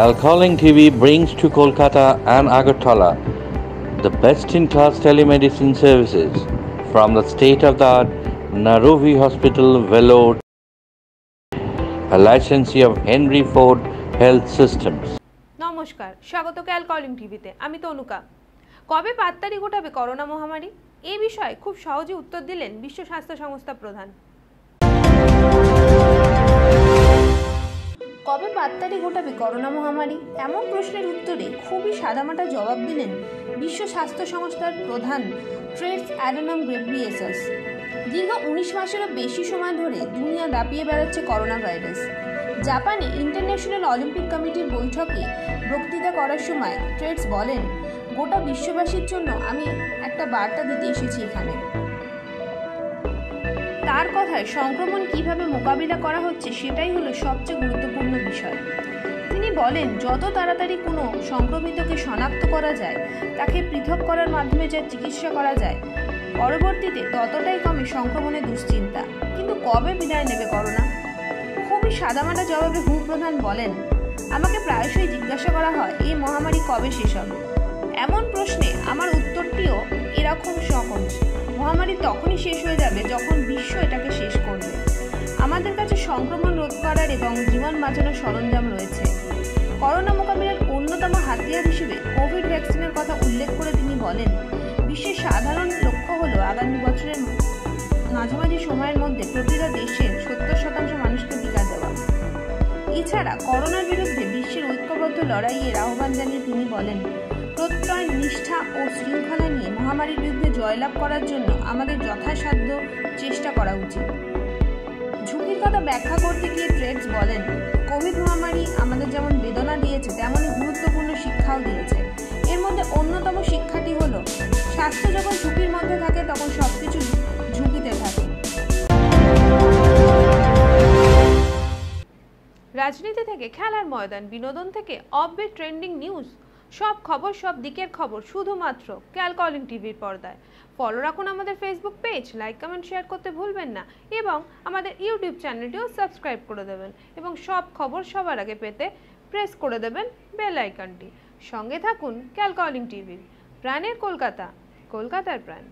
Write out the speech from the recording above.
Calcalling TV brings to Kolkata and Agartala the best in class telemedicine services from the state of the art Narovi Hospital, Vellore, a licensee of Henry Ford Health Systems. নমস্কার স্বাগত ক্যাল calling টিভিতে আমি তনুকা কবে পাত্তারি ঘটাবে corona মহামারী এই বিষয়ে খুব সহজে উত্তর দিলেন বিশ্ব স্বাস্থ্য সংস্থা প্রধান ঘটাবে করোনা মহামারী? এমন প্রশ্নের উত্তরে খুবই সাদামাটা জবাব দিলেন বিশ্ব স্বাস্থ্য সংস্থার প্রধান ট্রেডস অ্যাডোনাম গ্রেব্রিয়েসাস দীর্ঘ উনিশ মাসেরও বেশি সময় ধরে দুনিয়া দাপিয়ে বেড়াচ্ছে করোনা ভাইরাস। জাপানে ইন্টারন্যাশনাল অলিম্পিক কমিটির বৈঠকে বক্তৃতা করার সময় ট্রেডস বলেন, গোটা বিশ্ববাসীর জন্য আমি একটা বার্তা দিতে এসেছি এখানে। তার কথায় সংক্রমণ কীভাবে মোকাবিলা করা হচ্ছে সেটাই হলো সবচেয়ে গুরুত্বপূর্ণ বিষয়। তিনি বলেন, যত তাড়াতাড়ি কোনো সংক্রমিতকে শনাক্ত করা যায়, তাকে পৃথক করার মাধ্যমে যা চিকিৎসা করা যায়, পরবর্তীতে ততটাই কমে সংক্রমণের দুশ্চিন্তা। কিন্তু কবে বিদায় নেবে করোনা? খুবই সাদামাটা জবাবে হু প্রধান বলেন, আমাকে প্রায়শই জিজ্ঞাসা করা হয়, এই মহামারী কবে শেষ হবে? এমন প্রশ্নে আমার উত্তরটিও এরকম সহজ। মহামারী তখনই শেষ হয়ে যাবে যখন বিশ্ব এটাকে শেষ করবে। আমাদের কাছে সংক্রমণ রোধ করার এবং বাঁচানোর সরঞ্জাম রয়েছে। করোনা মোকাবিলার অন্যতম হাতিয়ার হিসেবে কোভিড ভ্যাকসিনের কথা উল্লেখ করে তিনি বলেন, বিশ্বের সাধারণ লক্ষ্য হল আগামী বছরের মাঝামাঝি সময়ের মধ্যে প্রতিটা দেশের সত্তর শতাংশ মানুষকে টিকা দেওয়া। এছাড়া করোনার বিরুদ্ধে বিশ্বের ঐক্যবদ্ধ লড়াইয়ের আহ্বান জানিয়ে তিনি বলেন, প্রত্যয়, নিষ্ঠা ও শৃঙ্খলা নিয়ে মহামারীর বিরুদ্ধে জয়লাভ করার জন্য আমাদের যথাসাধ্য চেষ্টা করা উচিত। ঝুঁকির কথা ব্যাখ্যা করতে গিয়ে ট্রেডস বলেন কোভিড মহামারী আমাদের যেমন বেদনা দিয়েছে, তেমনই গুরুত্বপূর্ণ শিক্ষাও দিয়েছে। এর মধ্যে অন্যতম শিক্ষাটি হল, স্বাস্থ্য যখন ঝুঁকির মধ্যে থাকে, তখন সব কিছু ঝুঁকিতে থাকে। রাজনীতি থেকে খেলার ময়দান, বিনোদন থেকে অব্যে ট্রেন্ডিং নিউজ। সব খবর, সব দিকের খবর শুধুমাত্র ক্যাল কলিং টিভির পর্দায়। ফলো রাখুন আমাদের Facebook page like comment share করতে ভুলবেন না এবং আমাদের ইউটিউব চ্যানেলটিও সাবস্ক্রাইব করে দেবেন এবং সব খবর সবার আগে পেতে প্রেস করে দেবেন বেল আইকনটি সঙ্গে থাকুন ক্যাল কলিং টিভির প্রাণের কলকাতা, কলকাতার প্রাণ।